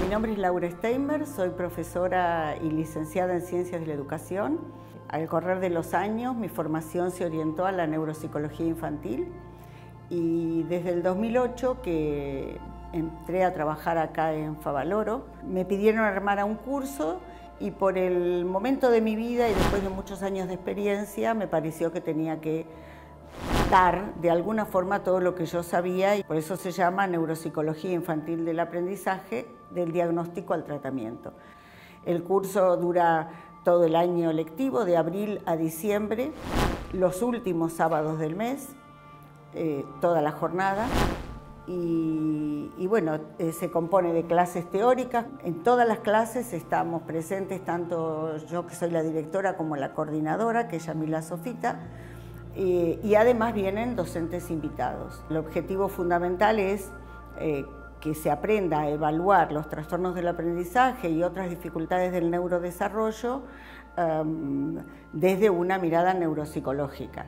Mi nombre es Laura Steinberg, soy profesora y licenciada en Ciencias de la Educación. Al correr de los años mi formación se orientó a la neuropsicología infantil y desde el 2008 que entré a trabajar acá en Favaloro, me pidieron armar a un curso y por el momento de mi vida y después de muchos años de experiencia me pareció que tenía que de alguna forma todo lo que yo sabía y por eso se llama Neuropsicología Infantil del Aprendizaje, del diagnóstico al tratamiento. El curso dura todo el año lectivo, de abril a diciembre, los últimos sábados del mes, eh, toda la jornada. Y, y bueno, eh, se compone de clases teóricas. En todas las clases estamos presentes, tanto yo que soy la directora como la coordinadora, que es Yamila Sofita, eh, y además vienen docentes invitados. El objetivo fundamental es eh, que se aprenda a evaluar los trastornos del aprendizaje y otras dificultades del neurodesarrollo desde una mirada neuropsicológica.